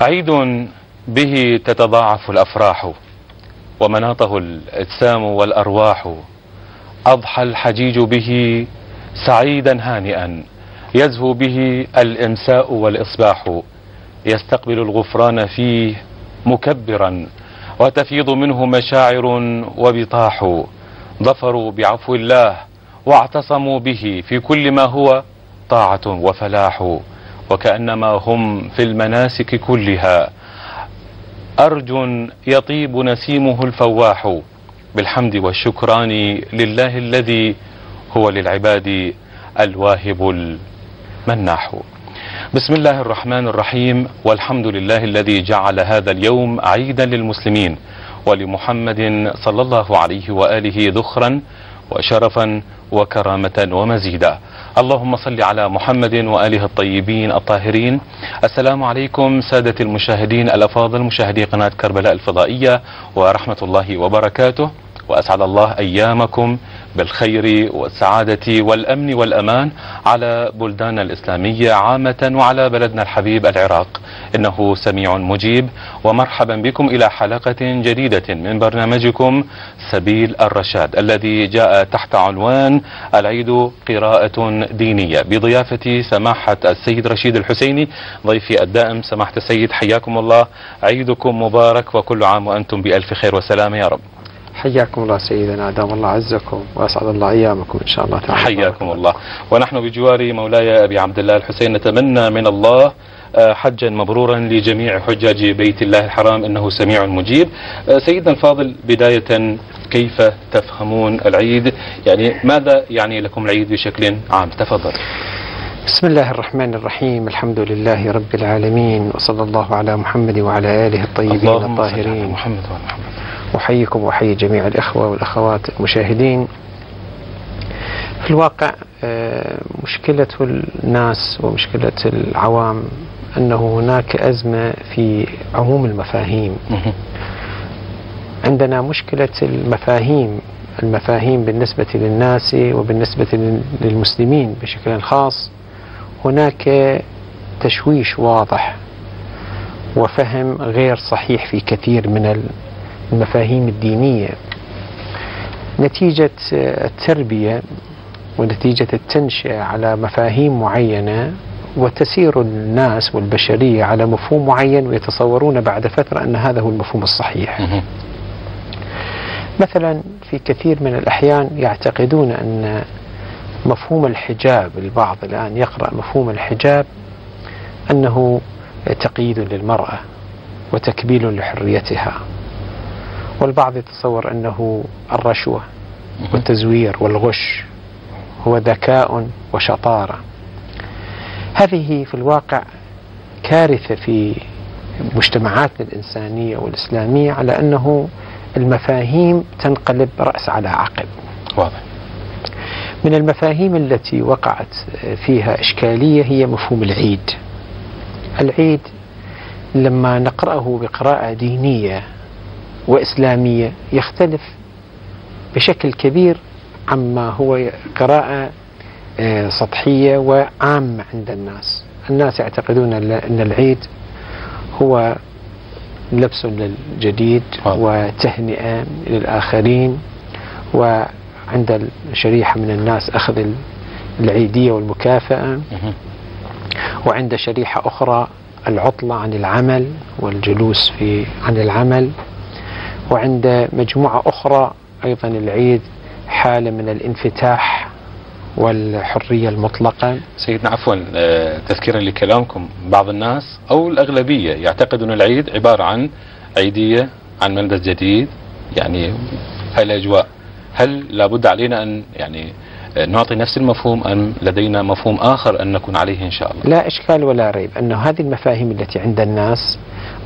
عيد به تتضاعف الأفراح ومناطه الأجسام والأرواح. أضحى الحجيج به سعيدا هانئا يزهو به الامساء والإصباح. يستقبل الغفران فيه مكبرا وتفيض منه مشاعر وبطاح. ظفروا بعفو الله واعتصموا به في كل ما هو طاعة وفلاح. وكأنما هم في المناسك كلها. أرج يطيب نسيمه الفواح. بالحمد والشكران لله الذي هو للعباد الواهب المناح. بسم الله الرحمن الرحيم. والحمد لله الذي جعل هذا اليوم عيدا للمسلمين. ولمحمد صلى الله عليه وآله ذخرا وشرفا وكرامة ومزيدا. اللهم صل على محمد وآله الطيبين الطاهرين. السلام عليكم سادة المشاهدين الأفاضل مشاهدي قناة كربلاء الفضائية ورحمة الله وبركاته. وأسعد الله أيامكم. بالخير والسعادة والأمن والأمان على بلدان الإسلامية عامة وعلى بلدنا الحبيب العراق. إنه سميع مجيب ومرحبا بكم إلى حلقة جديدة من برنامجكم سبيل الرشاد الذي جاء تحت عنوان العيد قراءة دينية. بضيافة سماحة السيد رشيد الحسيني ضيفي الدائم سماحة السيد حياكم الله. عيدكم مبارك وكل عام وأنتم بألف خير وسلامة يا رب. حياكم الله سيدنا دام الله عزكم وأسعد الله أيامكم إن شاء الله تعالى حياكم الله ونحن بجوار مولاي أبي عبد الله الحسين نتمنى من الله آه، حجا مبرورا لجميع حجاج بيت الله الحرام إنه سميع مجيب. آه، سيدنا الفاضل بداية كيف تفهمون العيد؟ يعني ماذا يعني لكم العيد بشكل عام؟ تفضل. بسم الله الرحمن الرحيم الحمد لله رب العالمين وصلى الله على محمد وعلى آله الطيبين اللهم صل على الطاهرين محمد وعلى محمد. أحييكم وأحيي جميع الإخوة والأخوات المشاهدين. في الواقع آه، مشكلة الناس ومشكلة العوام أنه هناك أزمة في عموم المفاهيم. عندنا مشكلة المفاهيم المفاهيم بالنسبة للناس وبالنسبة لل- للمسلمين بشكل خاص. هناك تشويش واضح وفهم غير صحيح في كثير من المفاهيم الدينية. نتيجة التربية ونتيجة التنشئة على مفاهيم معينة وتسير الناس والبشرية على مفهوم معين ويتصورون بعد فترة أن هذا هو المفهوم الصحيح. مثلا في كثير من الأحيان يعتقدون أن مفهوم الحجاب البعض الآن يقرأ مفهوم الحجاب أنه تقييد للمرأة وتكبيل لحريتها. والبعض يتصور أنه الرشوة والتزوير والغش هو ذكاء وشطارة. هذه في الواقع كارثة في مجتمعاتنا الإنسانية والإسلامية على أنه المفاهيم تنقلب رأس على عقب. واضح. من المفاهيم التي وقعت فيها إشكالية هي مفهوم العيد. العيد لما نقرأه بقراءة دينية وإسلامية يختلف بشكل كبير عما هو قراءة آه، سطحية وعامة عند الناس الناس يعتقدون أن العيد هو لبس للجديد. وتهنئة للآخرين وعند شريحة من الناس أخذ العيدية والمكافأة. وعند شريحة أخرى العطلة عن العمل والجلوس في عن العمل وعند مجموعة أخرى أيضا العيد حالة من الانفتاح والحرية المطلقة. سيدنا عفوا آه، تذكيرا لكلامكم. بعض الناس أو الأغلبية يعتقدون العيد عبارة عن عيدية عن ملبس جديد يعني هاي الأجواء. هل لابد علينا أن يعني آه، نعطي نفس المفهوم أم لدينا مفهوم آخر أن نكون عليه إن شاء الله؟ لا إشكال ولا ريب أن هذه المفاهيم التي عند الناس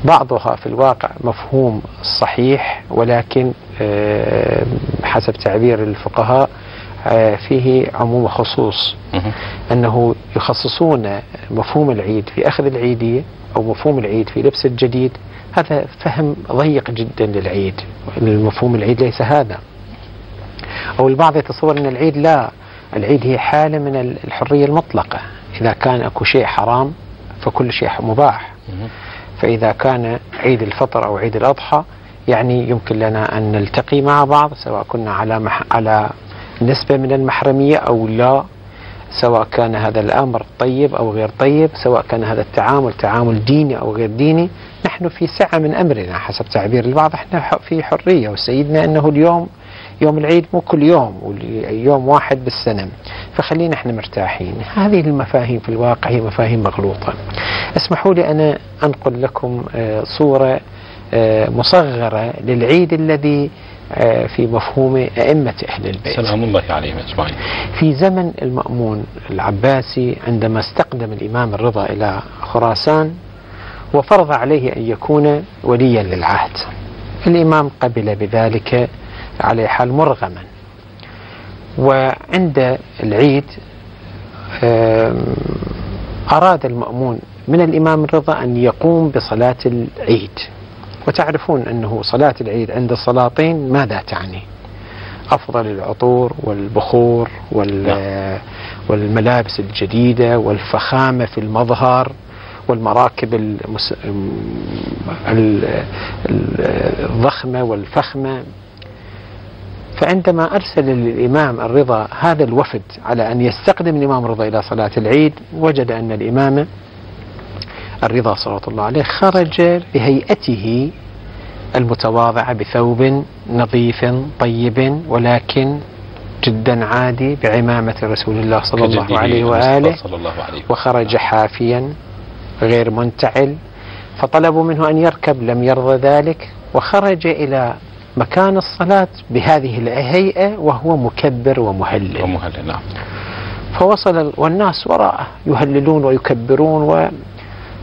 بعضها في الواقع مفهوم صحيح ولكن آه، حسب تعبير الفقهاء آه، فيه عموم وخصوص. أنه يخصصون مفهوم العيد في أخذ العيدية أو مفهوم العيد في لبس الجديد. هذا فهم ضيق جدا للعيد. المفهوم العيد ليس هذا. أو البعض يتصور أن العيد لا. العيد هي حالة من الحرية المطلقة. إذا كان أكو شيء حرام فكل شيء مباح. فإذا كان عيد الفطر أو عيد الأضحى يعني يمكن لنا أن نلتقي مع بعض سواء كنا على مح على نسبة من المحرمية أو لا. سواء كان هذا الأمر طيب أو غير طيب سواء كان هذا التعامل تعامل ديني أو غير ديني نحن في سعة من أمرنا حسب تعبير البعض إحنا في حرية. وسيدنا أنه اليوم يوم العيد مو كل يوم يوم واحد بالسنة. فخلينا إحنا مرتاحين. هذه المفاهيم في الواقع هي مفاهيم مغلوطة. اسمحوا لي أنا أنقل لكم آه، صورة آه، مصغرة للعيد الذي آه، في مفهوم أئمة أهل البيت. سلام الله عليهم أجمعين. في زمن المأمون العباسي عندما استقدم الإمام الرضا إلى خراسان وفرض عليه أن يكون وليا للعهد. الإمام قبل بذلك على حال مرغما. وعند العيد أراد المأمون من الإمام الرضا أن يقوم بصلاة العيد. وتعرفون أنه صلاة العيد عند السلاطين ماذا تعني؟ أفضل العطور والبخور وال والملابس الجديدة والفخامة في المظهر والمراكب المس... الضخمة والفخمة. فعندما أرسل الإمام الرضا هذا الوفد على أن يستقدم الإمام الرضا إلى صلاة العيد وجد أن الإمام الرضا صلى الله عليه خرج بهيئته المتواضعة بثوب نظيف طيب ولكن جدا عادي بعمامة رسول الله صلى الله عليه وآله صلى الله عليه وخرج حافيا غير منتعل فطلبوا منه أن يركب لم يرضى ذلك وخرج إلى مكان الصلاة بهذه الهيئة وهو مكبر ومهلل. ومهلل نعم. فوصل والناس وراءه يهللون ويكبرون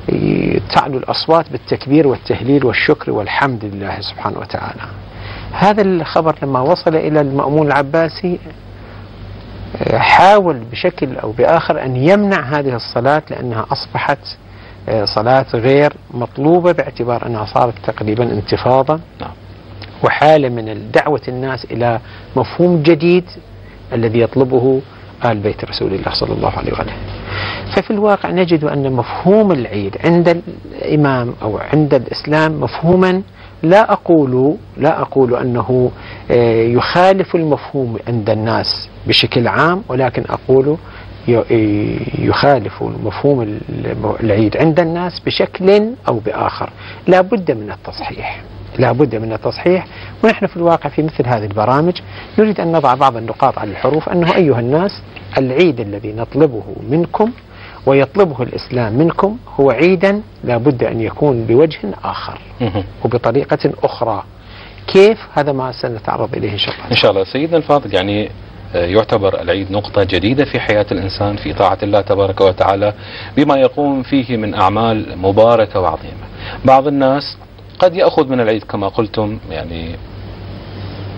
وتعلو الأصوات بالتكبير والتهليل والشكر والحمد لله سبحانه وتعالى. هذا الخبر لما وصل إلى المأمون العباسي حاول بشكل أو بآخر أن يمنع هذه الصلاة لأنها أصبحت صلاة غير مطلوبة باعتبار أنها صارت تقريبا انتفاضة. نعم. وحالة من دعوة الناس إلى مفهوم جديد الذي يطلبه آل بيت رسول الله صلى الله عليه وآله. ففي الواقع نجد أن مفهوم العيد عند الإمام أو عند الإسلام مفهوما لا أقول لا أقول أنه آه، يخالف المفهوم عند الناس بشكل عام ولكن أقول يخالف مفهوم العيد عند الناس بشكل أو بآخر. لا بد من التصحيح. لا بد من التصحيح ونحن في الواقع في مثل هذه البرامج نريد أن نضع بعض النقاط على الحروف أنه أيها الناس العيد الذي نطلبه منكم ويطلبه الإسلام منكم هو عيدا لا بد أن يكون بوجه آخر وبطريقة أخرى. كيف؟ هذا ما سنتعرض إليه إن شاء الله. إن شاء الله. سيدنا الفاضل يعني آه، يعتبر العيد نقطة جديدة في حياة الإنسان في طاعة الله تبارك وتعالى بما يقوم فيه من أعمال مباركة وعظيمة. بعض الناس قد يأخذ من العيد كما قلتم يعني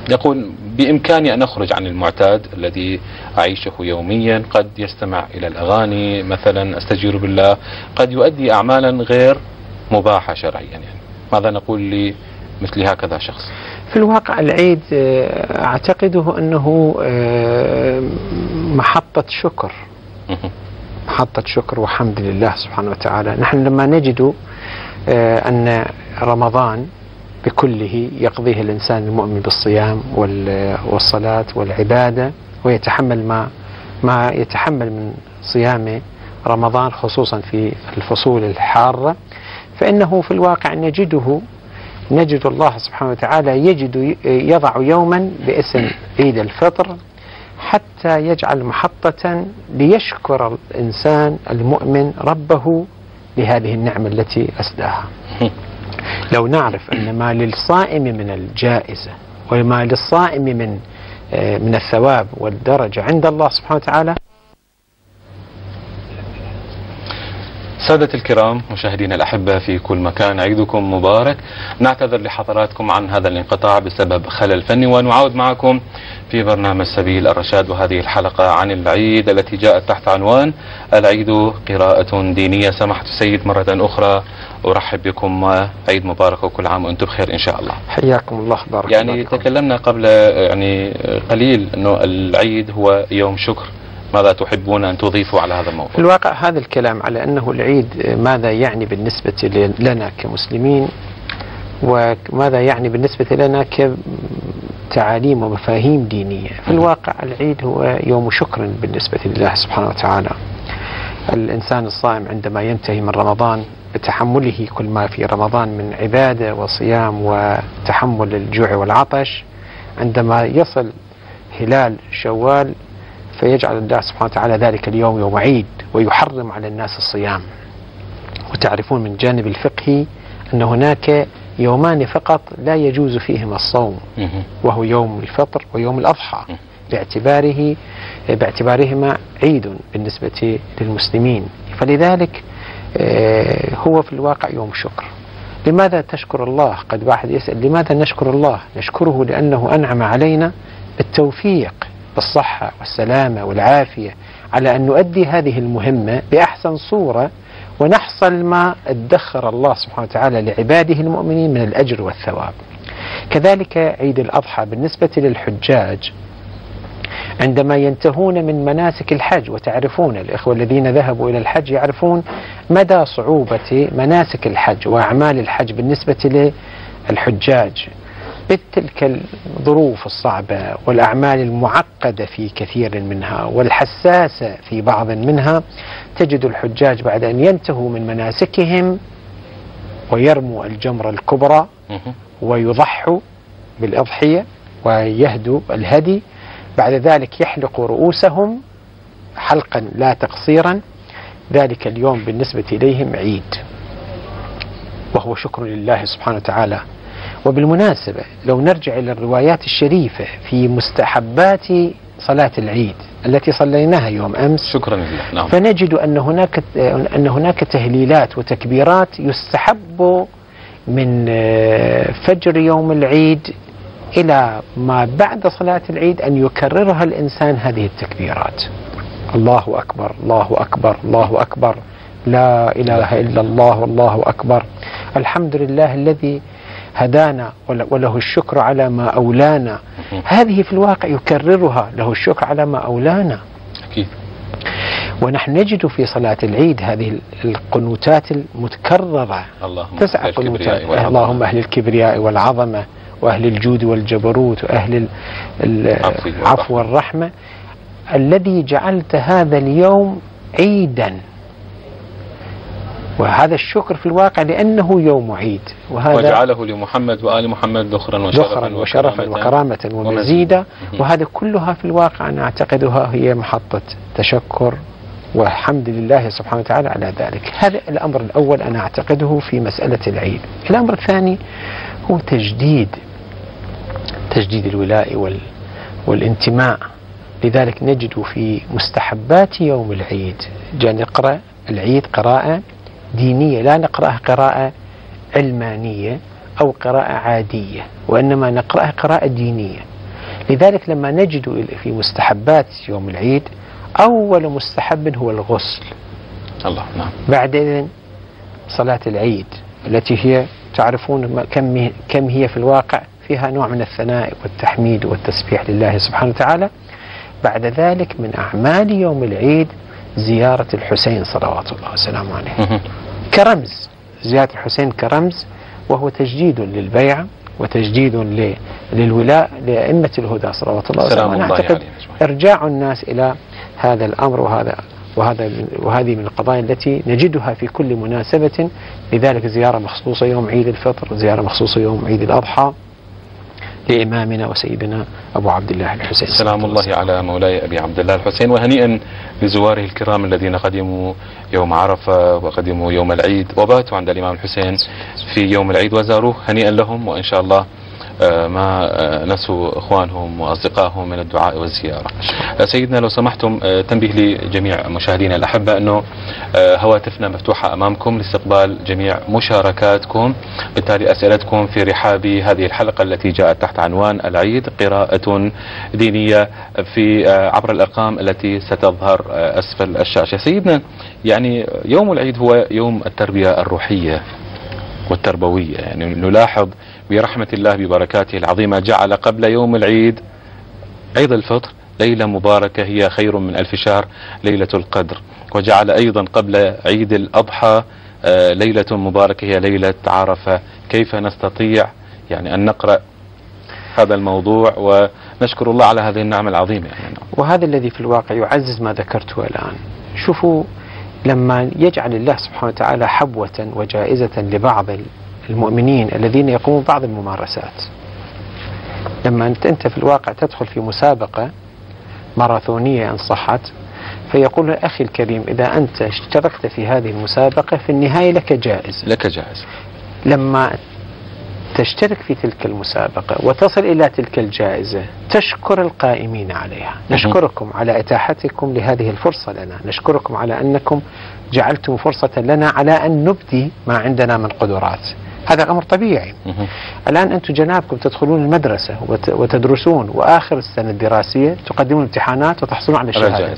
يقول بإمكاني أن أخرج عن المعتاد الذي أعيشه يوميا قد يستمع إلى الأغاني مثلا أستجير بالله قد يؤدي أعمالا غير مباحة شرعيا يعني ماذا نقول لمثل هكذا شخص؟ في الواقع العيد آه، أعتقده أنه آه، محطة شكر. محطة شكر وحمد لله سبحانه وتعالى. نحن لما نجد أن رمضان بكله يقضيه الإنسان المؤمن بالصيام والصلاة والعبادة ويتحمل ما ما يتحمل من صيام رمضان خصوصا في الفصول الحارة. فإنه في الواقع نجده نجد الله سبحانه وتعالى يجد يضع يوما باسم عيد الفطر حتى يجعل محطة ليشكر الإنسان المؤمن ربه لهذه النعمة التي أسداها. لو نعرف أن ما للصائم من الجائزة وما للصائم من آه، من الثواب والدرجة عند الله سبحانه وتعالى سادة الكرام مشاهدينا الأحبة في كل مكان عيدكم مبارك. نعتذر لحضراتكم عن هذا الانقطاع بسبب خلل فني ونعود معكم في برنامج سبيل الرشاد وهذه الحلقة عن العيد التي جاءت تحت عنوان العيد قراءة دينية. سمحت السيد مرة أخرى أرحب بكم عيد مبارك وكل عام وأنتم بخير إن شاء الله. حياكم الله بارك يعني تكلمنا قبل يعني قليل أنه العيد هو يوم شكر. ماذا تحبون أن تضيفوا على هذا في الموضوع الواقع هذا الكلام على أنه العيد ماذا يعني بالنسبة لنا كمسلمين؟ وماذا يعني بالنسبة لنا كتعاليم ومفاهيم دينية؟ في الواقع العيد هو يوم شكر بالنسبة لله سبحانه وتعالى. الإنسان الصائم عندما ينتهي من رمضان بتحمله كل ما في رمضان من عبادة وصيام وتحمل الجوع والعطش. عندما يصل هلال شوال فيجعل الله سبحانه وتعالى ذلك اليوم يوم عيد ويحرم على الناس الصيام. وتعرفون من جانب الفقهي أن هناك يومان فقط لا يجوز فيهما الصوم. وهو يوم الفطر ويوم الأضحى. باعتباره باعتبارهما عيد بالنسبة للمسلمين. فلذلك آه، هو في الواقع يوم شكر. لماذا تشكر الله؟ قد واحد يسأل لماذا نشكر الله؟ نشكره لأنه أنعم علينا بالتوفيق بالصحة والسلامة والعافية على أن نؤدي هذه المهمة بأحسن صورة ونحصل ما ادخر الله سبحانه وتعالى لعباده المؤمنين من الأجر والثواب. كذلك عيد الأضحى بالنسبة للحجاج عندما ينتهون من مناسك الحج وتعرفون الإخوة الذين ذهبوا إلى الحج يعرفون مدى صعوبة مناسك الحج وأعمال الحج بالنسبة للحجاج. بتلك الظروف الصعبة والأعمال المعقدة في كثير منها والحساسة في بعض منها تجد الحجاج بعد أن ينتهوا من مناسكهم ويرموا الجمرة الكبرى. ويضحوا بالأضحية ويهدوا الهدي. بعد ذلك يحلقوا رؤوسهم حلقا لا تقصيرا. ذلك اليوم بالنسبة إليهم عيد. وهو شكر لله سبحانه وتعالى. وبالمناسبة لو نرجع إلى الروايات الشريفة في مستحبات صلاة العيد التي صليناها يوم أمس شكرا لله. نعم. فنجد أن هناك أن هناك تهليلات وتكبيرات يستحب من آه، فجر يوم العيد إلى ما بعد صلاة العيد أن يكررها الإنسان هذه التكبيرات. الله أكبر الله أكبر الله أكبر. لا إله إلا الله والله أكبر. الحمد لله الذي هدانا ول- وله الشكر على ما أولانا. هذه في الواقع يكررها له الشكر على ما أولانا. أكيد. ونحن نجد في صلاة العيد هذه القنوتات المتكررة. اللهم تسع قنوتات. اللهم أهل الكبرياء والعظمة وأهل الجود والجبروت وأهل. العفو والرحمة. الذي جعلت هذا اليوم عيدا. وهذا الشكر في الواقع لأنه يوم عيد. وهذا وجعله لمحمد وآل محمد ذخرا وشرفا ذخرا وشرفا وكرامة ومزيدا. ومزيدا. وهذا كلها في الواقع أنا أعتقدها هي محطة تشكر والحمد لله سبحانه وتعالى على ذلك. هذا الأمر الأول أنا أعتقده في مسألة العيد. الأمر الثاني هو تجديد تجديد الولاء وال والانتماء. لذلك نجد في مستحبات يوم العيد. جاء نقرأ العيد قراءة دينية لا نقرأها قراءة علمانية أو قراءة عادية وإنما نقرأها قراءة دينية. لذلك لما نجد في مستحبات يوم العيد أول مستحب هو الغسل. الله نعم. بعد إذن صلاة العيد التي هي تعرفون كم كم هي في الواقع فيها نوع من الثناء والتحميد والتسبيح لله سبحانه وتعالى. بعد ذلك من أعمال يوم العيد زيارة الحسين صلوات الله وسلامه عليه. كرمز زيارة الحسين كرمز وهو تجديد للبيعة وتجديد للولاء لأئمة الهدى صلوات الله سلام وسلامه الله أعتقد. إرجاع الناس إلى هذا الأمر وهذا وهذا وهذه من القضايا التي نجدها في كل مناسبة لذلك زيارة مخصوصة يوم عيد الفطر زيارة مخصوصة يوم عيد الأضحى لإمامنا وسيدنا أبو عبد الله الحسين. سلام الله على مولاي أبي عبد الله الحسين. وهنيئا لزواره الكرام الذين قدموا يوم عرفة وقدموا يوم العيد. وباتوا عند الإمام الحسين في يوم العيد وزاروه هنيئا لهم وإن شاء الله ما آه، نسوا إخوانهم وأصدقائهم من الدعاء والزيارة. آه، سيدنا لو سمحتم آه، تنبيه لجميع مشاهدينا الأحبة أنه آه، هواتفنا مفتوحة أمامكم لاستقبال جميع مشاركاتكم، بالتالي أسئلتكم في رحاب هذه الحلقة التي جاءت تحت عنوان العيد قراءة دينية في آه، عبر الأرقام التي ستظهر آه، أسفل الشاشة. سيدنا يعني يوم العيد هو يوم التربية الروحية والتربوية يعني نلاحظ برحمة الله ببركاته العظيمة جعل قبل يوم العيد عيد الفطر ليلة مباركة هي خير من ألف شهر ليلة القدر. وجعل أيضا قبل عيد الأضحى آه، ليلة مباركة هي ليلة عرفة. كيف نستطيع يعني أن نقرأ هذا الموضوع؟ ونشكر الله على هذه النعمة العظيمة. يعني وهذا الذي في الواقع يعزز ما ذكرته الآن. شوفوا لما يجعل الله سبحانه وتعالى حبوة وجائزة لبعض المؤمنين الذين يقومون بعض الممارسات. لما أنت, أنت في الواقع تدخل في مسابقة ماراثونية إن صحت فيقول أخي الكريم إذا أنت اشتركت في هذه المسابقة في النهاية لك جائزة لك جائزة لما تشترك في تلك المسابقة وتصل إلى تلك الجائزة تشكر القائمين عليها. نشكركم على إتاحتكم لهذه الفرصة لنا. نشكركم على أنكم جعلتم فرصة لنا على أن نبدي ما عندنا من قدرات. هذا أمر طبيعي. الآن أنتم جنابكم تدخلون المدرسة وت- وتدرسون وآخر السنة الدراسية تقدمون امتحانات وتحصلون على الشهادة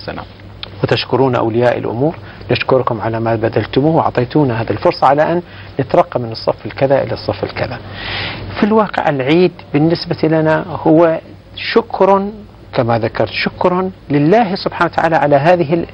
وتشكرون أولياء الأمور. نشكركم على ما بذلتموه وأعطيتونا هذه الفرصة على أن نترقى من الصف الكذا إلى الصف الكذا. في الواقع العيد بالنسبة لنا هو شكر كما ذكرت شكر لله سبحانه وتعالى على هذه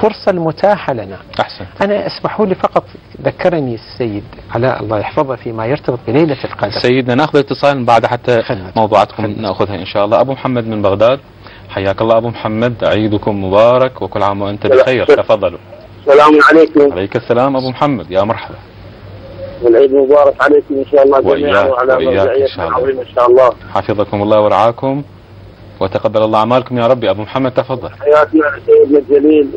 الفرصة المتاحة لنا. أحسن. أنا اسمحوا لي فقط ذكرني السيد علاء الله يحفظه فيما يرتبط بليلة القدر. سيدنا ناخذ اتصال بعد حتى. موضوعاتكم خدمة. نأخذها إن شاء الله. أبو محمد من بغداد. حياك الله أبو محمد. عيدكم مبارك وكل عام وأنت بخير. تفضلوا. السلام عليكم. عليك السلام أبو محمد. يا مرحبا. والعيد مبارك عليكم إن شاء الله وإياك- جميعا وعلى وإياك إن مرجعيتنا شاء الله. العظيمه إن شاء الله. حفظكم الله ورعاكم. وتقبل الله أعمالكم يا رب يا أبو محمد تفضل. حياتنا سيدنا الجليل.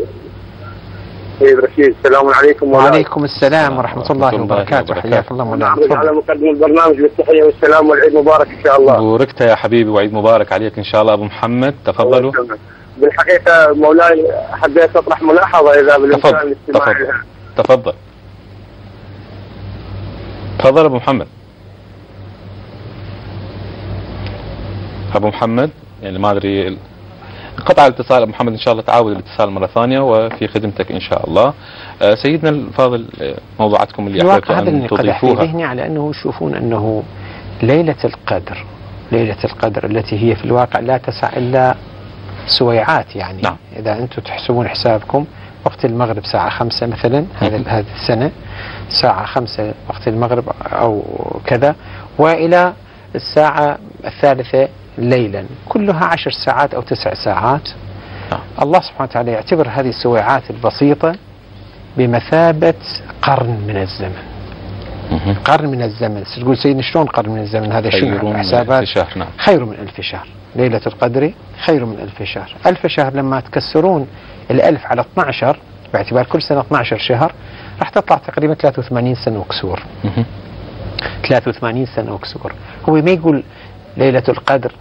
سيد رشيد السلام عليكم وعليكم. السلام ورحمة الله وبركاته. حياك الله مولانا. نعرج على. مقدم البرنامج بالتحية والسلام والعيد مبارك إن شاء الله. بوركت يا حبيبي وعيد مبارك عليك إن شاء الله أبو محمد. تفضلوا. بالحقيقة مولاي حبيت أطرح ملاحظة إذا بالإمكان تفضل الاستماع. تفضل. تفضل. تفضل أبو محمد. أبو محمد يعني ما أدري انقطع الاتصال محمد إن شاء الله تعاود الاتصال مرة ثانية وفي خدمتك إن شاء الله آه، سيدنا الفاضل آه، موضوعاتكم اللي الواقع احببت هذا اللي ان انقدح في ذهني على أنه يشوفون أنه ليلة القدر ليلة القدر التي هي في الواقع لا تسع إلا سويعات يعني نعم. إذا أنتم تحسبون حسابكم وقت المغرب ساعة خمسة مثلا هذا. هذه السنة ساعة خمسة وقت المغرب أو كذا وإلى الساعة الثالثة ليلا. كلها عشر ساعات أو تسع ساعات. نعم. الله سبحانه وتعالى يعتبر هذه السويعات البسيطة بمثابة قرن من الزمن. قرن من الزمن. تقول سيدنا شلون قرن من الزمن؟ هذا من حسابات. ألف شهر. نعم. خير من ألف شهر. ليلة القدر خير من ألف شهر. ألف شهر لما تكسرون الألف على 12 باعتبار كل سنة 12 شهر راح تطلع تقريبا 83 سنة وكسور. مهم. 83 سنة وكسور. هو ما يقول ليلة القدر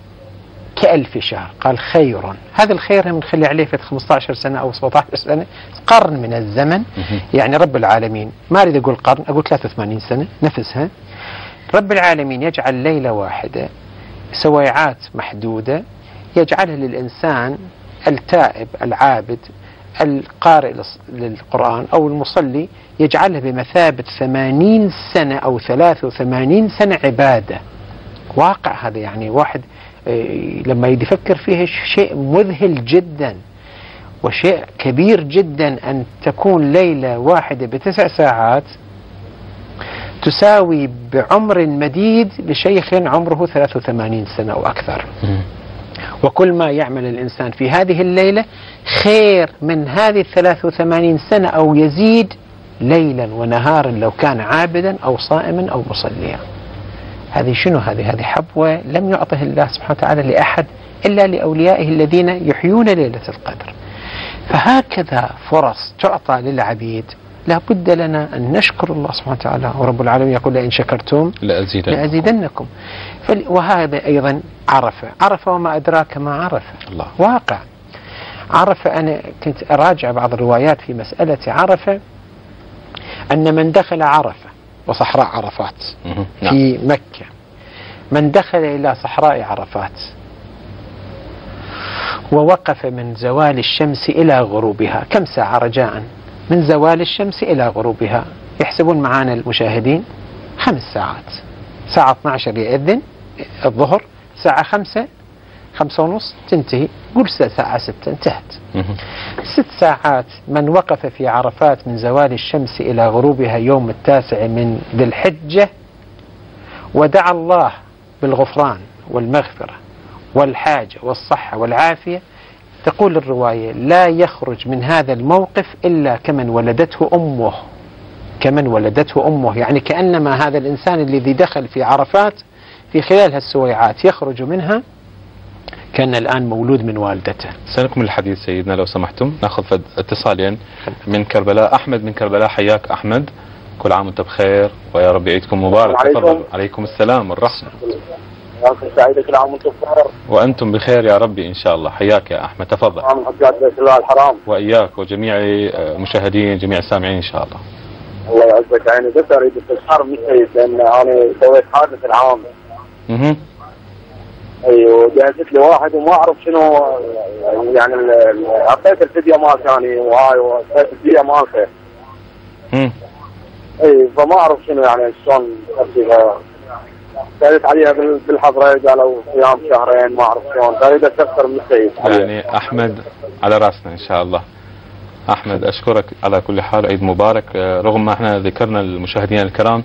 كألف شهر. قال خير. هذا الخير هم نخلي عليه في 15 سنة أو 17 سنة قرن من الزمن. يعني رب العالمين ما أريد أقول قرن أقول 83 سنة نفسها. رب العالمين يجعل ليلة واحدة سويعات محدودة يجعلها للإنسان التائب العابد القارئ للقرآن أو المصلي يجعلها بمثابة ثمانين سنة أو ثلاث وثمانين سنة عبادة. واقع هذا يعني واحد آه، لما يفكر فيها شيء مذهل جدا وشيء كبير جدا أن تكون ليلة واحدة بتسع ساعات تساوي بعمر مديد لشيخ عمره 83 سنة أو أكثر مهم. وكل ما يعمل الإنسان في هذه الليلة خير من هذه الثلاث وثمانين سنة أو يزيد ليلا ونهارا لو كان عابدا أو صائما أو مصليا هذه شنو هذه؟ هذه حبوة لم يعطه الله سبحانه وتعالى لأحد إلا لأوليائه الذين يحيون ليلة القدر. فهكذا فرص تعطى للعبيد. لا بد لنا أن نشكر الله سبحانه وتعالى. ورب العالمين يقول لئن شكرتم لأزيد لأزيدنكم. فل- وهذا أيضا عرفة. عرفة وما أدراك ما عرفة. الله. واقع. عرفة أنا كنت أراجع بعض الروايات في مسألة عرفة. أن من دخل عرفة وصحراء عرفات مهم. نعم. في مكة. من دخل إلى صحراء عرفات ووقف من زوال الشمس إلى غروبها. كم ساعة رجاء؟ من زوال الشمس إلى غروبها. يحسبون معانا المشاهدين خمس ساعات. ساعة 12 يأذن الظهر ساعة خمسة خمسة ونص تنتهي. قول الساعة ستة انتهت. ست ساعات من وقف في عرفات من زوال الشمس إلى غروبها يوم التاسع من ذي الحجة ودعا الله بالغفران والمغفرة والحاجة والصحة والعافية. تقول الرواية لا يخرج من هذا الموقف إلا كمن ولدته أمه. كمن ولدته أمه. يعني كأنما هذا الإنسان الذي دخل في عرفات في خلال هالسويعات يخرج منها كان الآن مولود من والدته. سنكمل الحديث سيدنا لو سمحتم. نأخذ فد- اتصالين من كربلاء. أحمد من كربلاء. حياك أحمد. كل عام وأنت بخير. ويا رب عيدكم مبارك. عليكم. تفضل. عليكم السلام والرحمة. يعطيكم سعيدة كل عام وأنتم بخير. وأنتم بخير يا ربي إن شاء الله. حياك يا أحمد. تفضل. عام الحجاج بيت الله الحرام. وإياك وجميع آه، المشاهدين جميع السامعين إن شاء الله. الله يعزك. يعني بس أريد استفسار من السيد لأن أنا سويت حادث العام. مهم. أيوه جهزت لي واحد وما أعرف شنو يعني أعطيت الفديه مالته يعني وهاي واعطيت الفديه مالته مم. إي فما أعرف شنو يعني شلون ترتيبها سالت عليها بال- بالحضرة قالوا صيام شهرين ما أعرف شلون. فاريد استفسر من السيد. يعني أحمد على رأسنا إن شاء الله. أحمد أشكرك على كل حال. عيد مبارك. آه، رغم ما إحنا ذكرنا المشاهدين الكرام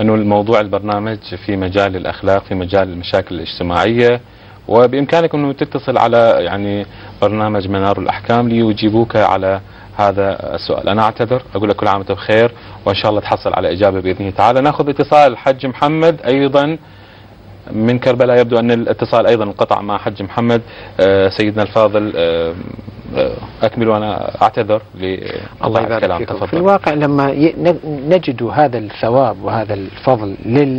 أنه الموضوع البرنامج في مجال الأخلاق في مجال المشاكل الاجتماعية وبامكانك أنه تتصل على يعني برنامج منار الأحكام ليجيبوك على هذا السؤال. أنا أعتذر أقول لك كل عام وأنت بخير وإن شاء الله تحصل على إجابة باذن تعالى. نأخذ اتصال الحج محمد أيضا. من كربلاء يبدو أن الاتصال أيضا انقطع مع حج محمد. آه، سيدنا الفاضل آه، أكمل وأنا أعتذر الله يبارك فيكم. في الواقع لما نجد هذا الثواب وهذا الفضل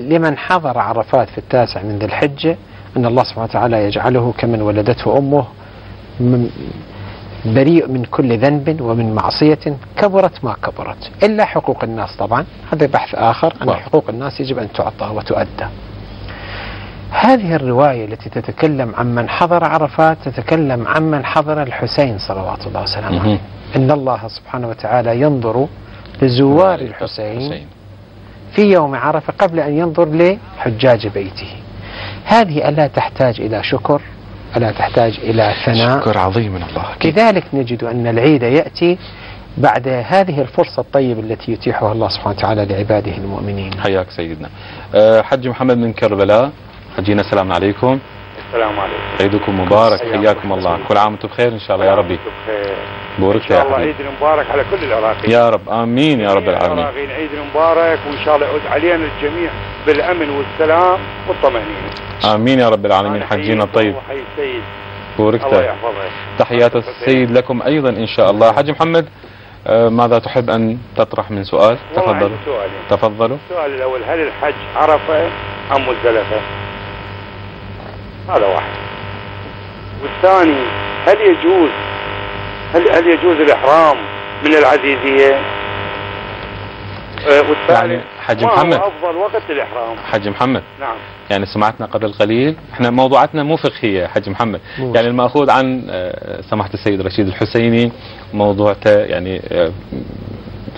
لمن حضر عرفات في التاسع من ذي الحجة أن الله سبحانه وتعالى يجعله كمن ولدته أمه من- بريء من كل ذنب ومن معصية كبرت ما كبرت. إلا حقوق الناس طبعا. هذا بحث آخر. أن. حقوق الناس يجب أن تعطى وتؤدى. هذه الرواية التي تتكلم عن من حضر عرفات تتكلم عن من حضر الحسين صلوات الله وسلامه عليه. إن الله سبحانه وتعالى ينظر لزوار الحسين في يوم عرفة قبل أن ينظر لحجاج بيته. هذه ألا تحتاج إلى شكر؟ ألا تحتاج إلى ثناء؟ شكر عظيم من الله. أكيد. لذلك نجد أن العيد يأتي بعد هذه الفرصة الطيبة التي يتيحها الله سبحانه وتعالى لعباده المؤمنين. حياك سيدنا. آه، حج محمد من كربلاء. حجينا السلام عليكم. السلام عليكم. عيدكم مبارك. حياكم الله. كل عام وأنتم بخير إن شاء الله يا ربي. بخير. إن بورك شاء يا الله عيد مبارك على كل العراقيين يا رب. آمين يا رب العالمين. العراقيين عيد مبارك وإن شاء الله يعود علينا الجميع بالأمن والسلام والطمأنينة. آمين يا رب العالمين. حجينا الطيب. وحي السيد بوركت الله يحفظك. تحيات السيد لكم أيضا إن شاء الله. حج محمد آه، ماذا تحب أن تطرح من سؤال؟ تفضلوا. تفضلوا. السؤال الأول هل الحج عرفة أم مزدلفة؟ هذا واحد والثاني هل يجوز هل هل يجوز الإحرام من العزيزية؟ آه، والثالث يعني حج ما محمد. هو أفضل وقت للاحرام؟ حج محمد نعم يعني سمعتنا قبل قليل إحنا موضوعاتنا مو فقهيه يا حج محمد مو يعني المأخوذ عن آه، سماحة السيد رشيد الحسيني موضوع ت- يعني آه،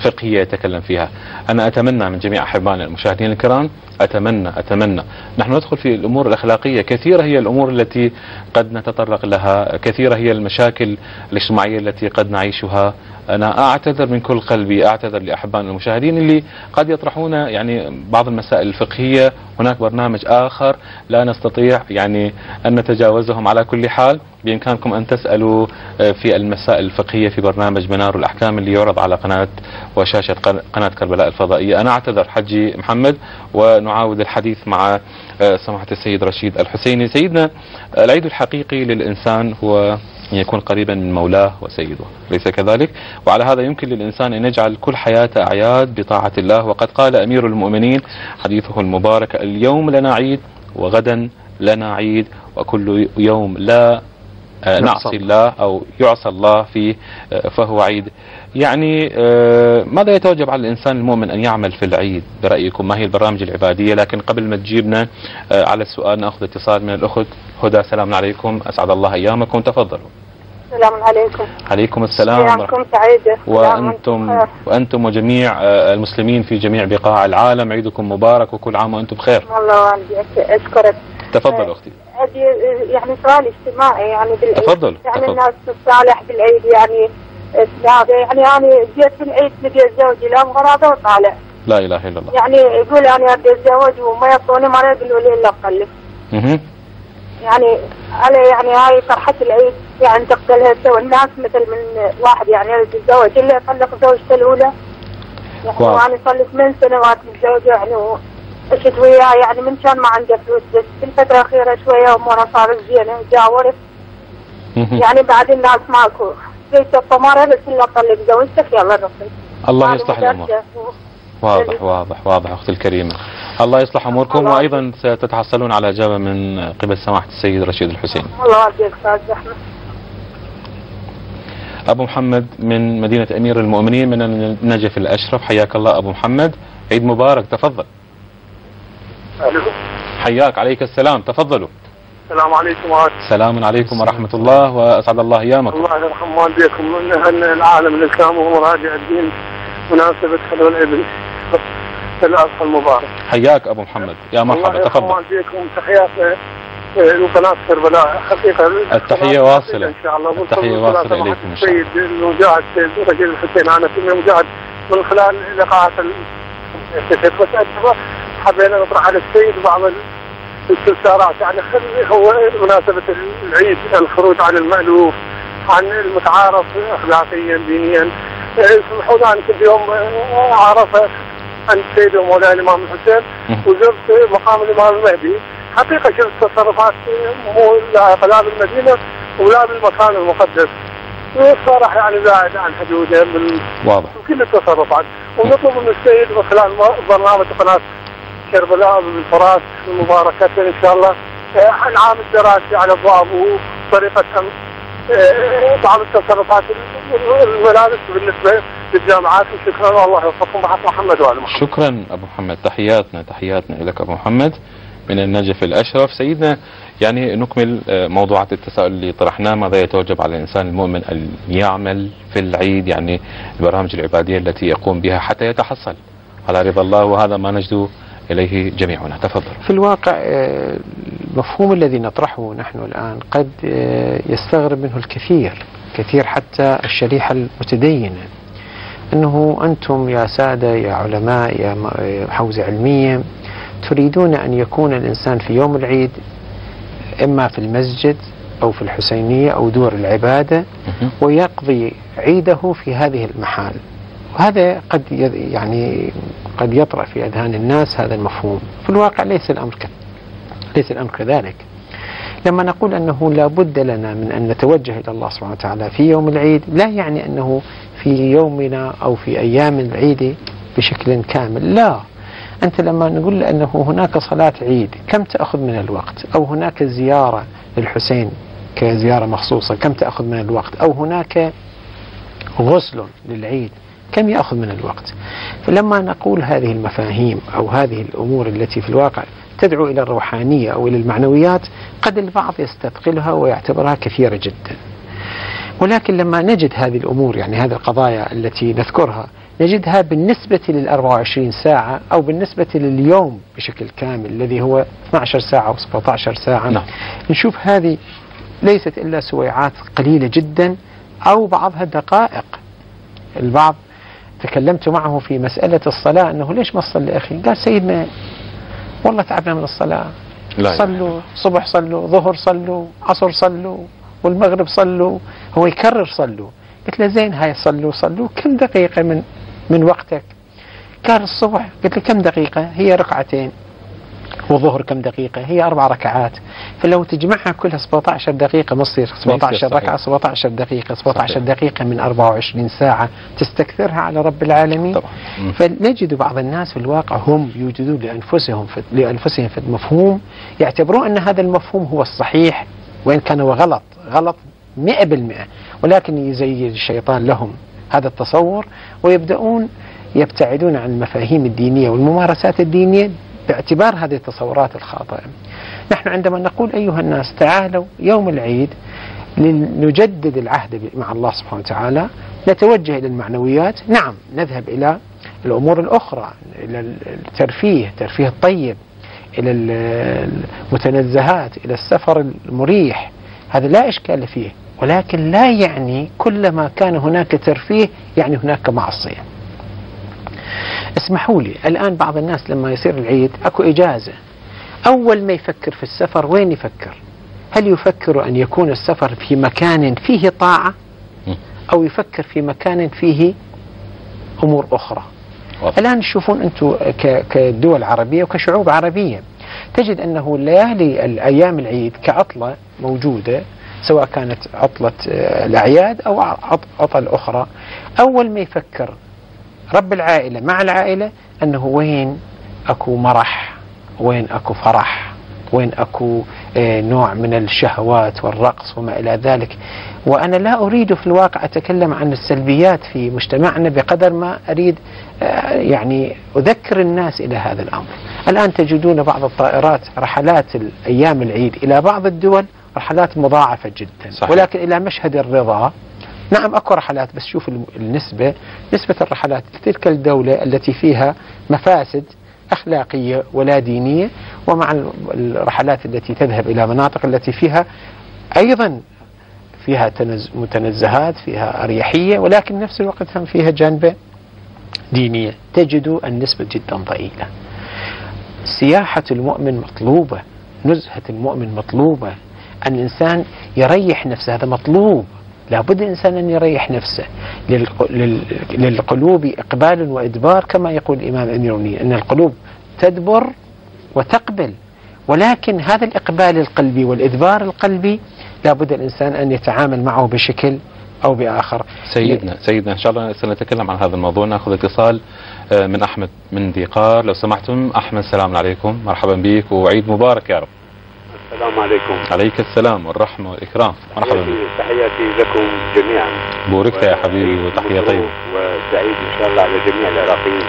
فقهية يتكلم فيها أنا أتمنى من جميع أحبائنا المشاهدين الكرام أتمنى أتمنى. نحن ندخل في الأمور الأخلاقية. كثيرة هي الأمور التي قد نتطرق لها كثيرة هي المشاكل الاجتماعية التي قد نعيشها. أنا أعتذر من كل قلبي أعتذر لأحبائنا المشاهدين اللي قد يطرحون يعني بعض المسائل الفقهية. هناك برنامج آخر لا نستطيع يعني أن نتجاوزهم. على كل حال بإمكانكم أن تسألوا آه، في المسائل الفقهية في برنامج منار الأحكام اللي يعرض على قناة وشاشة قن- قناة كربلاء الفضائية. أنا أعتذر حجي محمد ونعاود الحديث مع آه، سماحة السيد رشيد الحسيني. سيدنا آه، العيد الحقيقي للإنسان هو أن يكون قريبا من مولاه وسيده. ليس كذلك؟ وعلى هذا يمكن للإنسان أن يجعل كل حياته أعياد بطاعة الله. وقد قال أمير المؤمنين حديثه المبارك اليوم لنا عيد وغدا لنا عيد وكل يوم لا نعصي الله أو يعصى الله فيه آه، فهو عيد. يعني آه، ماذا يتوجب على الإنسان المؤمن أن يعمل في العيد برأيكم؟ ما هي البرامج العبادية؟ لكن قبل ما تجيبنا آه، على السؤال نأخذ اتصال من الأخت. هدى سلام عليكم. أسعد الله أيامكم. تفضلوا. السلام عليكم. عليكم السلام أيامكم سعيدة. وأنتم وأنتم وجميع آه، المسلمين في جميع بقاع العالم. عيدكم مبارك وكل عام وأنتم بخير. والله والدي أشكرك. تفضل أختي. عندي يعني سؤال اجتماعي يعني بالعيد. تفضل، يعني تفضل. الناس تتصالح بالعيد يعني هذا يعني أنا جيت في العيد لقيت زوجي لا غرابه وطالع. لا إله إلا الله. يعني يقول أنا ابي اتزوج وما يعطوني ما يقولوا لي إلا خلف مهم. يعني على يعني هاي فرحة العيد يعني تقتلها سوى الناس مثل من واحد يعني يتزوج الا يطلق زوجته الأولى. يعني واو. وأنا صار لي ثمان سنوات متزوجة يعني وعشت وياه يعني من كان ما عنده فلوس بس في الفترة الأخيرة شوية أموره صارت زينة مهم. يعني بعد الناس ماكو. جيت الطمارة بس إلا طلق زوجتك يلا نصي الله يصلح الأمور. واضح واضح واضح أختي الكريمة. الله يصلح أموركم الله. وأيضا ستتحصلون على إجابة من قبل سماحة السيد رشيد الحسين. الله يرضيك أستاذ أحمد. أبو محمد من مدينة أمير المؤمنين من النجف الأشرف. حياك الله أبو محمد. عيد مبارك تفضل. حياك. عليك السلام. تفضلوا. السلام عليكم وعليكم سلام عليكم ورحمة الله وأسعد الله ايامكم الله يرحم والديكم ان العالم الاسلامي هو راجع الدين. مناسبة حلو الابن الاضحى المبارك حياك أبو محمد. يا الله مرحبا. يرحم تفضل. والديكم تحياتنا لقناة كربلاء. حقيقة التحية واصلة. إن شاء الله. التحية واصلة إليكم إن شاء الله. السيد المجاهد سيد رجل الحسين أنا في مجاهد من خلال لقاءات بس أنت حبينا نطرح على السيد بعض الاستفسارات. يعني خلي هو مناسبة العيد الخروج عن المألوف عن المتعارف اخلاقيا دينيا. اسمحوا لي أنا كنت يوم عرفه عن السيد ومولاي الامام الحسين. وزرت مقام الإمام المهدي. حقيقة شفت تصرفات مو لا بالمدينة ولا بالمكان المقدس. والصراحه يعني زائد عن حدوده من واضح. كل التصرفات ونطلب من السيد من خلال برنامج قناة كربلاء بالفرات المباركة إن شاء الله. آه، العام الدراسي على ابواب وطريقه آه، بعض التصرفات الملابس بالنسبة للجامعات. وشكرا والله يوفقكم. محمد وال محمد. شكرا أبو محمد. تحياتنا تحياتنا لك أبو محمد. من النجف الأشرف. سيدنا يعني نكمل آه، موضوعات التساؤل اللي طرحناه ماذا يتوجب على الإنسان المؤمن أن يعمل في العيد يعني البرامج العبادية التي يقوم بها حتى يتحصل على رضا الله وهذا ما نجدو إليه جميعنا. تفضل. في الواقع آه، المفهوم الذي نطرحه نحن الآن قد آه، يستغرب منه الكثير كثير حتى الشريحة المتدينة أنه أنتم يا سادة يا علماء يا حوزة علمية تريدون أن يكون الإنسان في يوم العيد إما في المسجد أو في الحسينية أو دور العبادة. ويقضي عيده في هذه المحال وهذا قد يعني قد يطرأ في أذهان الناس هذا المفهوم في الواقع ليس الأمر. ليس الأمر كذلك لما نقول أنه لا بد لنا من أن نتوجه إلى الله سبحانه وتعالى في يوم العيد لا يعني أنه في يومنا أو في أيام العيد بشكل كامل لا أنت لما نقول أنه هناك صلاة عيد كم تأخذ من الوقت؟ أو هناك زيارة للحسين كزيارة مخصوصة كم تأخذ من الوقت؟ أو هناك غسل للعيد كم يأخذ من الوقت؟ فلما نقول هذه المفاهيم أو هذه الأمور التي في الواقع تدعو إلى الروحانية أو إلى المعنويات قد البعض يستثقلها ويعتبرها كثيرة جدا. ولكن لما نجد هذه الأمور يعني هذه القضايا التي نذكرها نجدها بالنسبة لل 24 ساعة أو بالنسبة لليوم بشكل كامل الذي هو 12 ساعة أو 17 ساعة. نعم. نشوف هذه ليست إلا سويعات قليلة جدا أو بعضها دقائق. البعض تكلمت معه في مسألة الصلاة أنه ليش ما تصلي أخي؟ قال سيدنا والله تعبنا من الصلاة. لا صلوا صبح صلوا ظهر صلوا عصر صلوا والمغرب صلوا هو يكرر صلوا. قلت له زين هاي صلوا صلوا كم دقيقة من من وقتك. قال الصبح قلت له كم دقيقة؟ هي ركعتين. والظهر كم دقيقة؟ هي أربع ركعات. فلو تجمعها كلها 17 دقيقة ما تصير 17 صحيح. ركعة 17 دقيقة 17 صحيح. دقيقة من 24 ساعة. تستكثرها على رب العالمين. طبعا. فنجد بعض الناس في الواقع هم يوجدون لأنفسهم في لأنفسهم في المفهوم يعتبرون أن هذا المفهوم هو الصحيح وإن كان هو غلط غلط 100% ولكن يزين الشيطان لهم هذا التصور. ويبدأون يبتعدون عن المفاهيم الدينية والممارسات الدينية باعتبار هذه التصورات الخاطئة. نحن عندما نقول أيها الناس تعالوا يوم العيد لنجدد العهد مع الله سبحانه وتعالى نتوجه إلى المعنويات نعم نذهب إلى الأمور الأخرى إلى الترفيه ترفيه الطيب إلى ال- المتنزهات إلى السفر المريح هذا لا إشكال فيه ولكن لا يعني كلما كان هناك ترفيه يعني هناك معصية. اسمحوا لي الآن بعض الناس لما يصير العيد أكو إجازة. أول ما يفكر في السفر وين يفكر؟ هل يفكر أن يكون السفر في مكان فيه طاعة. أو يفكر في مكان فيه أمور أخرى؟ واضح. الآن تشوفون أنتم كدول عربية وكشعوب عربية. تجد أنه ليالي الأيام العيد كعطلة موجودة سواء كانت عطلة آه، الأعياد أو عط- عطل أخرى. أول ما يفكر رب العائلة مع العائلة أنه وين أكو مرح وين أكو فرح وين أكو آه، نوع من الشهوات والرقص وما إلى ذلك وأنا لا أريد في الواقع أتكلم عن السلبيات في مجتمعنا بقدر ما أريد آه، يعني أذكر الناس إلى هذا الأمر الآن تجدون بعض الطائرات رحلات أيام العيد إلى بعض الدول رحلات مضاعفة جدا صحيح. ولكن إلى مشهد الرضا نعم أكو رحلات بس شوف النسبة نسبة الرحلات. لتلك الدولة التي فيها مفاسد أخلاقية ولا دينية ومع ال- الرحلات التي تذهب إلى مناطق التي فيها أيضا فيها تنز متنزهات فيها أريحية ولكن نفس الوقت هم فيها جانبه دينية. تجد النسبة جدا ضئيلة. سياحة المؤمن مطلوبة، نزهة المؤمن مطلوبة، أن الإنسان يريح نفسه هذا مطلوب. لابد الإنسان أن يريح نفسه للق- لل- للقلوب إقبال وإدبار كما يقول الإمام المؤمنين أن القلوب تدبر وتقبل ولكن هذا الإقبال القلبي والإدبار القلبي لابد الإنسان أن يتعامل معه بشكل أو بآخر. سيدنا سيدنا إن شاء الله سنتكلم عن هذا الموضوع. نأخذ اتصال آه، من أحمد من ديقار. لو سمحتم أحمد السلام عليكم. مرحبا بك وعيد مبارك يا رب. السلام عليكم. عليك السلام والرحمة والإكرام. مرحبا بك. تحياتي, لكم جميعا. بوركت يا حبيبي وتحيه طيبه وسعيد إن شاء الله على جميع العراقيين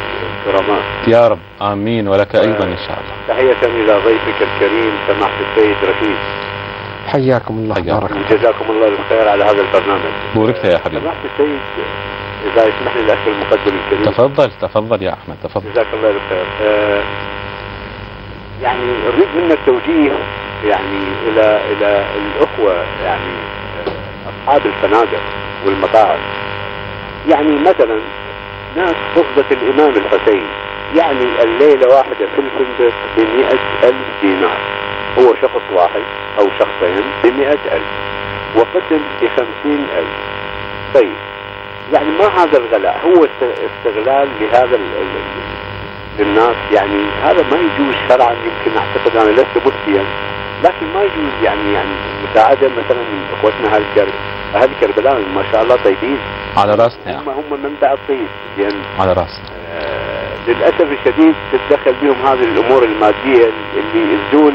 الكرماء يا رب. آمين. ولك أيضا إن شاء الله. تحية إلى ضيفك الكريم سماحة السيد رشيد. حياكم الله. بارك الله. وجزاكم الله الخير على هذا البرنامج. بوركت يا حبيبي. سماحة السيد إذا يسمح لي الأخ المقدم الكريم. تفضل تفضل يا أحمد تفضل. جزاك الله الخير آه، يعني اريد منك توجيه يعني إلى إلى الأخوة يعني أصحاب الفنادق والمطاعم. يعني مثلا ناس فقدت الإمام الحسين يعني الليلة واحدة في الفندق ب ألف دينار. هو شخص واحد أو شخصين ب ألف وقسم بخمسين ألف. طيب يعني ما هذا الغلاء؟ هو است- استغلال لهذا للناس يعني هذا ما يجوز شرعا يمكن أعتقد أنا لست مفتيا لكن ما يجوز يعني يعني مساعدة مثلا من إخوتنا أهل كرب أهل كربلاء ما شاء الله طيبين. على رأسنا يا هم هم منبع الطيب لأن على رأسنا. آه، للأسف الشديد تتدخل بهم هذه الأمور المادية اللي الزول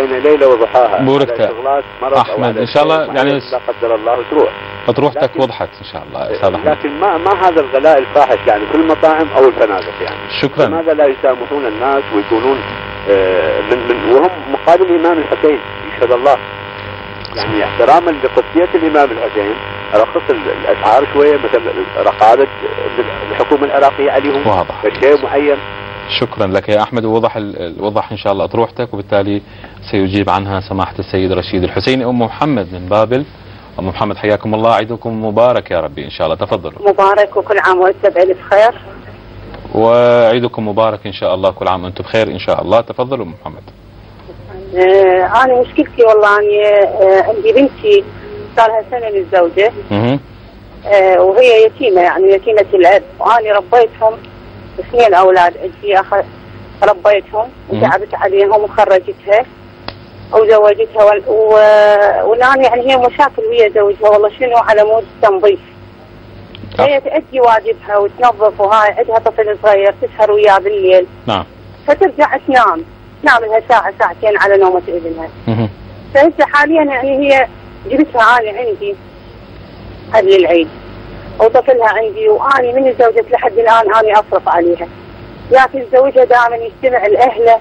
بين ليلة وضحاها. بوركت. على شغلات مرض أو أحمد، على إن شاء الله شيء. يعني لا قدر الله تروح. اطروحتك لكن- وضحت إن شاء الله أستاذ أحمد. لكن ما ما هذا الغلاء الفاحش يعني في المطاعم أو الفنادق يعني. شكرا. لماذا لا يسامحون الناس ويكونون آه، من من وهم مقابل الامام الحسين يشهد الله. يعني احتراما لقدسية الإمام الحسين رخص ال- الاسعار شوية مثلا رقابة الحكومة العراقية عليهم. واضح. بشيء معين شكرا لك يا أحمد. ووضح وضح إن شاء الله اطروحتك وبالتالي سيجيب عنها سماحة السيد رشيد الحسيني أم محمد من بابل. أم محمد حياكم الله. عيدكم مبارك يا ربي إن شاء الله. تفضلوا مبارك وكل عام وأنت بألف خير وعيدكم مبارك إن شاء الله. كل عام وأنتم بخير إن شاء الله. تفضلوا أم محمد. آه أنا مشكلتي والله أني آه عندي بنتي صار لها سنة متزوجه. آه وهي يتيمة يعني يتيمة الأب. وأنا ربيتهم اثنين أولاد عندي أخ... ربيتهم. وتعبت عليهم وخرجتها وزوجتها وال... و... والان يعني هي مشاكل ويا زوجها. والله شنو على مود تنظيف هي تأدي واجبها وتنظف وهاي عندها طفل صغير تسهر وياه بالليل. نعم. فترجع تنام. تنام لها ساعة ساعتين على نومة ابنها. فهسه حاليا يعني هي جبتها أنا عندي قبل العيد. وطفلها عندي وأني من زوجت لحد الآن أنا أصرف عليها. لكن زوجها دائما يستمع لأهله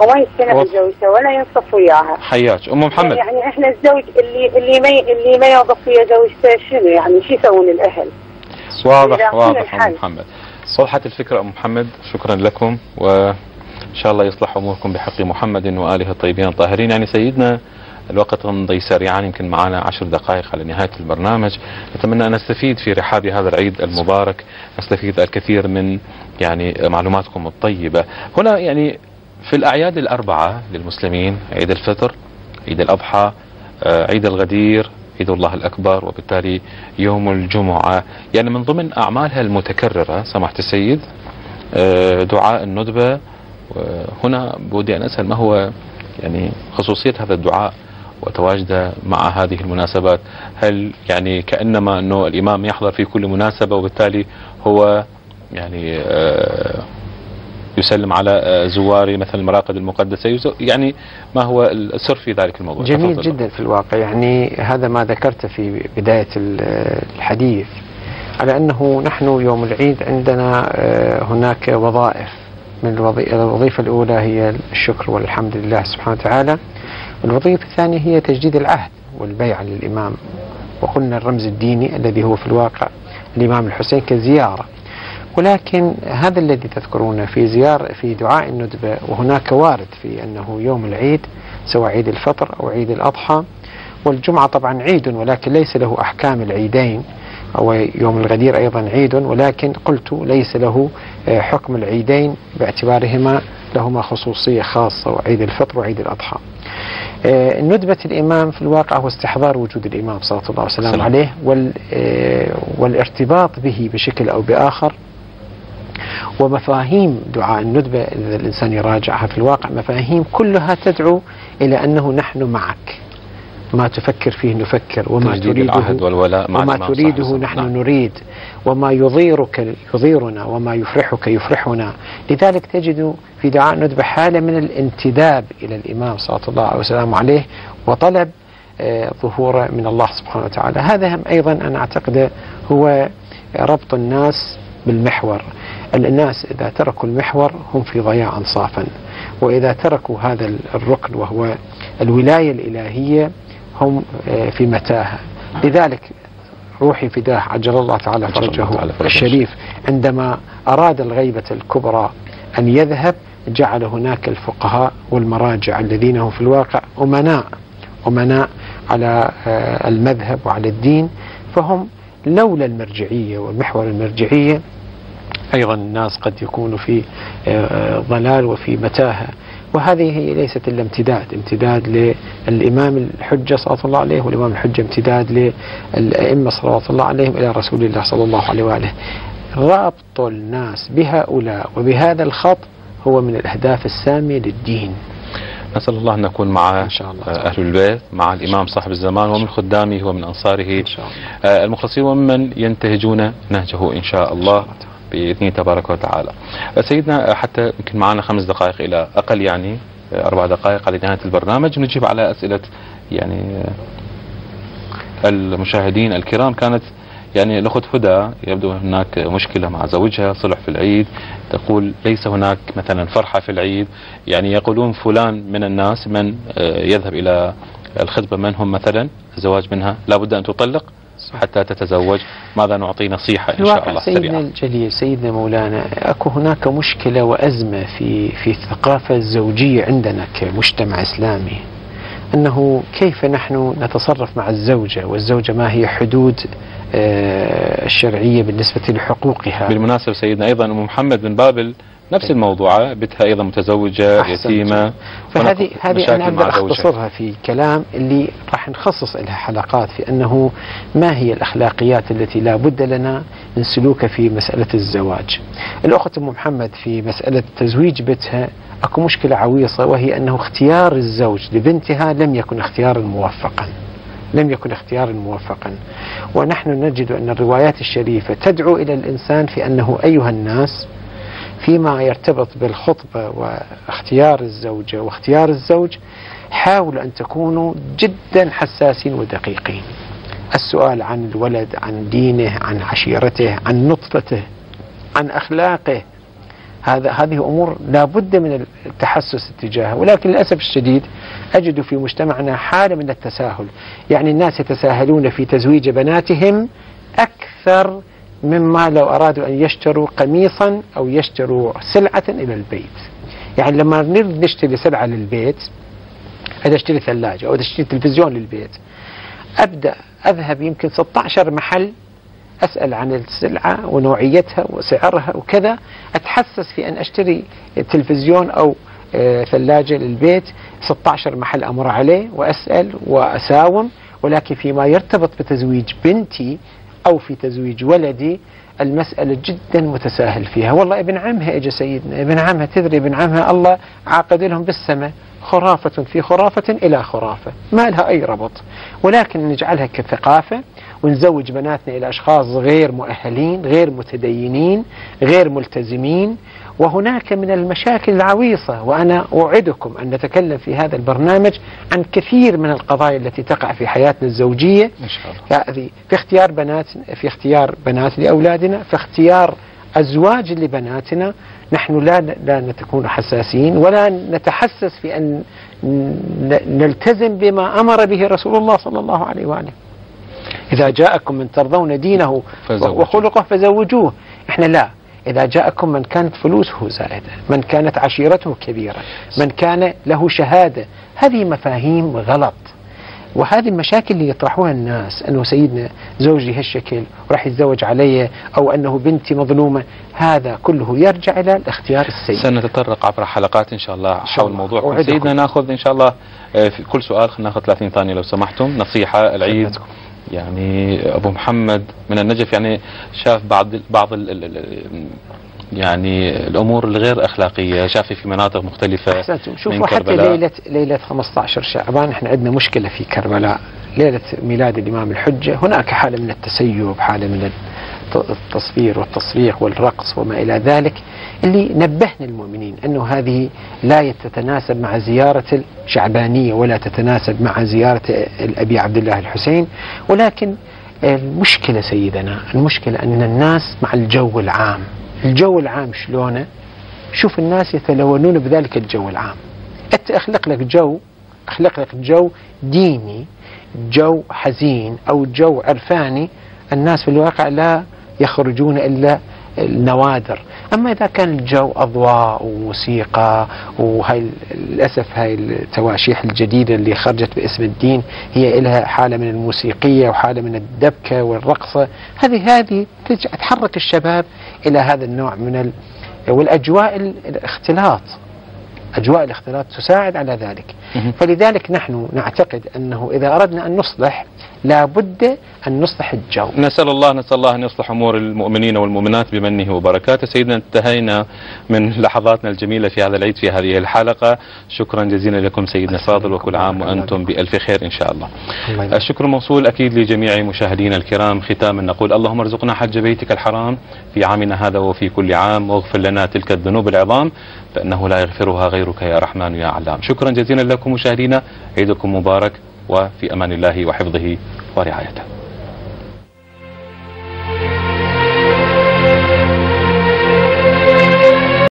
وما واضح. لزوجته ولا ينصف وياها. حياك. أم محمد. يعني إحنا الزوج اللي اللي ما اللي ما يوظف ويا زوجته شنو يعني؟ شو يسوون الأهل؟ واضح واضح أم. محمد. وضحت الفكرة أم محمد. شكرا لكم. وإن إن شاء الله يصلح أموركم بحق محمد وآله الطيبين الطاهرين. يعني سيدنا الوقت يمضي سريعا يمكن معنا عشر دقائق على نهاية البرنامج. نتمنى أن نستفيد في رحاب هذا العيد المبارك. نستفيد الكثير من يعني معلوماتكم الطيبة. هنا يعني في الأعياد الأربعة للمسلمين عيد الفطر عيد الأضحى آه، عيد الغدير عيد الله الأكبر وبالتالي يوم الجمعة. يعني من ضمن أعمالها المتكررة سماحة السيد آه، دعاء الندبة. هنا بودي أن أسأل ما هو يعني خصوصية هذا الدعاء؟ وتواجده مع هذه المناسبات. هل يعني كأنما أنه الإمام يحضر في كل مناسبة وبالتالي هو يعني آه، يسلم على آه، زوار مثلا المراقد المقدسة؟ يعني ما هو السر في ذلك الموضوع؟ جميل تفضل. جدا في الواقع. يعني هذا ما ذكرته في بداية ال- الحديث على أنه نحن يوم العيد عندنا آه، هناك وظائف. من الوظي- الوظيفة الأولى هي الشكر والحمد لله سبحانه وتعالى. الوظيفة الثانية هي تجديد العهد والبيعة للإمام. وقلنا الرمز الديني الذي هو في الواقع الإمام الحسين كزيارة. ولكن هذا الذي تذكرونه في زيارة في دعاء الندبة وهناك وارد في أنه يوم العيد سواء عيد الفطر أو عيد الأضحى. والجمعة طبعا عيد ولكن ليس له أحكام العيدين. أو يوم الغدير أيضا عيد ولكن قلت ليس له آه، حكم العيدين باعتبارهما لهما خصوصية خاصة وعيد الفطر وعيد الأضحى. ندبة الإمام في الواقع هو استحضار وجود الإمام صلى الله عليه وسلم. عليه وال آه، والارتباط به بشكل أو بآخر ومفاهيم دعاء الندبة إذا الإنسان يراجعها في الواقع مفاهيم كلها تدعو إلى أنه نحن معك ما تفكر فيه نفكر وما تجديد العهد تريده والولاء مع وما تريده. نحن نعم. نريد وما يضيرك يضيرنا وما يفرحك يفرحنا لذلك تجد في دعاء الندبة حالة من الانتداب إلى الإمام صلى الله عليه وسلم عليه وطلب آه، ظهوره من الله سبحانه وتعالى هذا هم أيضا أنا أعتقد هو ربط الناس بالمحور الناس إذا تركوا المحور هم في ضياع صافا وإذا تركوا هذا الركن وهو الولاية الإلهية هم آه، في متاهة. لذلك روحي فداه عجل الله تعالى عجل الله فرجه تعالى فرجه. الشريف. عندما أراد الغيبة الكبرى أن يذهب جعل هناك الفقهاء والمراجع الذين هم في الواقع أمناء أمناء على آه، المذهب وعلى الدين. فهم لولا المرجعية ومحور المرجعية أيضا الناس قد يكونوا في آه، ضلال وفي متاهة. وهذه هي ليست إلا امتداد امتداد للإمام الحجة صلى الله عليه والإمام الحجة امتداد للأئمة صلوات الله عليهم إلى رسول الله صلى الله عليه وآله. ربط الناس بهؤلاء وبهذا الخط هو من الأهداف السامية للدين. نسأل الله أن نكون مع إن شاء الله. أهل البيت مع الإمام صاحب الزمان ومن خدامه ومن أنصاره. إن شاء الله. آه، المخلصين ومن ينتهجون نهجه إن شاء الله. بإذنه تبارك وتعالى. سيدنا حتى يمكن معنا خمس دقائق إلى أقل يعني أربع دقائق على نهاية البرنامج. نجيب على أسئلة يعني المشاهدين الكرام. كانت يعني الأخت هدى يبدو هناك مشكلة مع زوجها صلح في العيد. تقول ليس هناك مثلا فرحة في العيد. يعني يقولون فلان من الناس من آه، يذهب إلى الخطبة. من هم مثلا؟ الزواج منها. لابد أن تطلق. حتى تتزوج. ماذا نعطي نصيحة إن شاء الله سيدنا سريعا؟ الجليل سيدنا مولانا أكو هناك مشكلة وأزمة في في الثقافة الزوجية عندنا كمجتمع إسلامي أنه كيف نحن نتصرف مع الزوجة؟ والزوجة ما هي حدود آه، الشرعية بالنسبة لحقوقها؟ بالمناسبة سيدنا أيضا أم محمد بن بابل نفس الموضوع بنتها أيضا متزوجة. يتيمة فهذه هذه مع زوجها. اختصرها في كلام اللي راح نخصص لها حلقات في أنه ما هي الأخلاقيات التي لا بد لنا من سلوكها في مسألة الزواج. الأخت أم محمد في مسألة تزويج بنتها أكو مشكلة عويصة وهي أنه اختيار الزوج لبنتها لم يكن اختيارا موفقا. لم يكن اختيارا موفقا ونحن نجد أن الروايات الشريفة تدعو إلى الإنسان في أنه أيها الناس فيما يرتبط بالخطبة واختيار الزوجة واختيار الزوج حاولوا أن تكونوا جدا حساسين ودقيقين. السؤال عن الولد عن دينه عن عشيرته عن نطفته عن أخلاقه. هذا هذه أمور لا بد من التحسس اتجاهها. ولكن للأسف الشديد أجد في مجتمعنا حالة من التساهل. يعني الناس يتساهلون في تزويج بناتهم أكثر مما لو أرادوا أن يشتروا قميصا أو يشتروا سلعة إلى البيت. يعني لما نريد نشتري سلعة للبيت إذا اشتري ثلاجة أو إذا اشتري تلفزيون للبيت أبدأ أذهب يمكن 16 محل أسأل عن السلعة ونوعيتها وسعرها وكذا أتحسس في أن أشتري تلفزيون أو آه، ثلاجة للبيت 16 محل أمر عليه وأسأل وأساوم ولكن فيما يرتبط بتزويج بنتي أو في تزويج ولدي المسألة جدا متساهل فيها. والله ابن عمها اجى سيدنا ابن عمها تدري ابن عمها الله عاقد لهم بالسماء خرافة في خرافة إلى خرافة ما لها أي ربط. ولكن نجعلها كثقافة ونزوج بناتنا إلى أشخاص غير مؤهلين غير متدينين غير ملتزمين وهناك من المشاكل العويصة وأنا أوعدكم أن نتكلم في هذا البرنامج عن كثير من القضايا التي تقع في حياتنا الزوجية. إن شاء الله. في اختيار بنات في اختيار بنات لأولادنا في اختيار أزواج لبناتنا. نحن لا لا نكون حساسين ولا نتحسس في أن نلتزم بما أمر به رسول الله صلى الله عليه وآله. إذا جاءكم من ترضون دينه فزوجوه. وخلقه فزوجوه. إحنا لا. إذا جاءكم من كانت فلوسه زائدة من كانت عشيرته كبيرة من كان له شهادة هذه مفاهيم غلط وهذه المشاكل اللي يطرحوها الناس أنه سيدنا زوجي هالشكل وراح يتزوج علي أو أنه بنتي مظلومة هذا كله يرجع إلى الاختيار السيء سنتطرق عبر حلقات إن شاء الله شاء حول الله. موضوع. سيدنا نأخذ إن شاء الله آه، في كل سؤال نأخذ 30 ثانية لو سمحتم نصيحة العيد. يعني أبو محمد من النجف يعني شاف بعض بعض ال ال ال يعني الأمور الغير أخلاقية شافها في مناطق مختلفة أحسنتم. من شوفوا حتى. ليله ليلة 15 شعبان إحنا عندنا مشكلة في كربلاء. ليلة ميلاد الإمام الحجة هناك حالة من التسيب حالة من الت- التصوير والتصريخ والرقص وما إلى ذلك. اللي نبهنا المؤمنين أنه هذه لا تتناسب مع زيارة الشعبانية ولا تتناسب مع زيارة الأبي عبد الله الحسين. ولكن المشكلة سيدنا المشكلة أن الناس مع الجو العام. الجو العام شلونه؟ شوف الناس يتلونون بذلك الجو العام. انت أخلق لك جو أخلق لك جو ديني جو حزين أو جو عرفاني. الناس في الواقع لا يخرجون إلا النوادر. أما إذا كان الجو أضواء وموسيقى وهاي للأسف هاي التواشيح الجديدة اللي خرجت باسم الدين هي لها حالة من الموسيقية وحالة من الدبكة والرقصة. هذه هذه تحرك الشباب إلى هذا النوع من ال والأجواء ال- الاختلاط. أجواء الاختلاط تساعد على ذلك. فلذلك نحن نعتقد أنه إذا أردنا أن نصلح لابد أن نصلح الجو. نسأل الله نسأل الله أن يصلح أمور المؤمنين والمؤمنات بمنه وبركاته. سيدنا انتهينا من لحظاتنا الجميلة في هذا العيد في هذه الحلقة. شكرا جزيلا لكم سيدنا الفاضل وكل عام وأنتم بألف خير إن شاء الله. الشكر موصول أكيد لجميع مشاهدينا الكرام. ختاما نقول اللهم ارزقنا حج بيتك الحرام في عامنا هذا وفي كل عام واغفر لنا تلك الذنوب العظام. فإنه لا يغفرها غيرك يا رحمن يا علام. شكرا جزيلا لكم مشاهدينا. عيدكم مبارك وفي أمان الله وحفظه ورعايته.